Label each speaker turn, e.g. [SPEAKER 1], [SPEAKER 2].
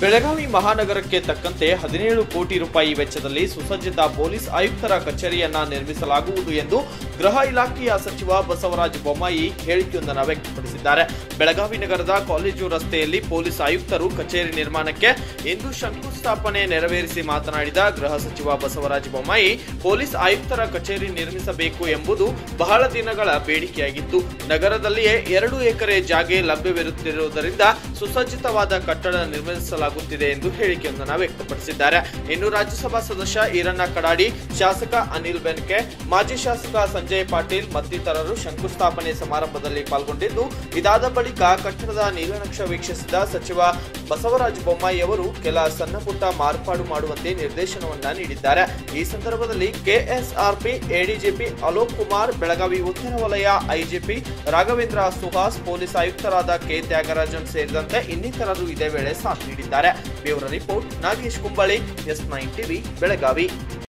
[SPEAKER 1] ಬೆಳಗಾವಿ ಮಹಾನಗರಕ್ಕೆ ತಕ್ಕಂತೆ ಹದಿನೇಳು ಕೋಟಿ ರೂಪಾಯಿ ವೆಚ್ಚದಲ್ಲಿ ಸುಸಜ್ಜಿತ ಪೊಲೀಸ್ ಆಯುಕ್ತರ ಕಚೇರಿಯನ್ನ ನಿರ್ಮಿಸಲಾಗುವುದು ಎಂದು ಗೃಹ ಇಲಾಖೆಯ ಸಚಿವ ಬಸವರಾಜ ಬೊಮ್ಮಾಯಿ ಹೇಳಿಕೆಯೊಂದನ್ನು ವ್ಯಕ್ತಪಡಿಸಿದ್ದಾರೆ. ಬೆಳಗಾವಿ ನಗರದ ಕಾಲೇಜು ರಸ್ತೆಯಲ್ಲಿ ಪೊಲೀಸ್ ಆಯುಕ್ತರು ಕಚೇರಿ ನಿರ್ಮಾಣಕ್ಕೆ ಇಂದು ಶಂಕುಸ್ಥಾಪನೆ ನೆರವೇರಿಸಿ ಮಾತನಾಡಿದ ಗೃಹ ಸಚಿವ ಬಸವರಾಜ ಬೊಮ್ಮಾಯಿ, ಪೊಲೀಸ್ ಆಯುಕ್ತರ ಕಚೇರಿ ನಿರ್ಮಿಸಬೇಕು ಎಂಬುದು ಬಹಳ ದಿನಗಳ ಬೇಡಿಕೆಯಾಗಿತ್ತು. ನಗರದಲ್ಲಿಯೇ ಎರಡು ಎಕರೆ ಜಾಗೆ ಲಭ್ಯವಿರುತ್ತಿರುವುದರಿಂದ ಸುಸಜ್ಜಿತವಾದ ಕಟ್ಟಡ ನಿರ್ಮಿಸಲಾಗುತ್ತಿದೆ ಎಂದು ಹೇಳಿಕೆಯೊಂದನ್ನು ವ್ಯಕ್ತಪಡಿಸಿದ್ದಾರೆ. ಇನ್ನು ರಾಜ್ಯಸಭಾ ಸದಸ್ಯ ಈರಣ್ಣ ಕಡಾಡಿ, ಶಾಸಕ ಅನಿಲ್ ಬೆನ್ಕೆ, ಮಾಜಿ ಶಾಸಕ ಸಂಜಯ್ ಪಾಟೀಲ್ ಮತ್ತಿತರರು ಶಂಕುಸ್ಥಾಪನೆ ಸಮಾರಂಭದಲ್ಲಿ ಪಾಲ್ಗೊಂಡಿದ್ದು, ಇದಾದ ಬಳಿಕ ಕಟ್ಟಡದ ನೀಲನಕ್ಷ ವೀಕ್ಷಿಸಿದ ಸಚಿವ ಬಸವರಾಜ ಬೊಮ್ಮಾಯಿ ಅವರು ಕೆಲ ಸಣ್ಣಪುಟ್ಟ ಮಾರ್ಪಾಡು ಮಾಡುವಂತೆ ನಿರ್ದೇಶನವನ್ನ ನೀಡಿದ್ದಾರೆ. ಈ ಸಂದರ್ಭದಲ್ಲಿ ಕೆಎಸ್ಆರ್ಪಿ, ಎಡಿಜಿಪಿ ಅಲೋಕ್ ಕುಮಾರ್, ಬೆಳಗಾವಿ ಉತ್ತರ ವಲಯ ಐಜಿಪಿ ರಾಘವೇಂದ್ರ ಸುಹಾಸ್, ಪೊಲೀಸ್ ಆಯುಕ್ತರಾದ ಕೆ ತ್ಯಾಗರಾಜನ್ ಸೇರಿದಂತೆ ಇನ್ನಿತರರು ಇದೇ ವೇಳೆ ಸಾಥ್ ನೀಡಿದ್ದಾರೆ. Bureau report Nagesh Kumbali, S nine TV, Belagavi.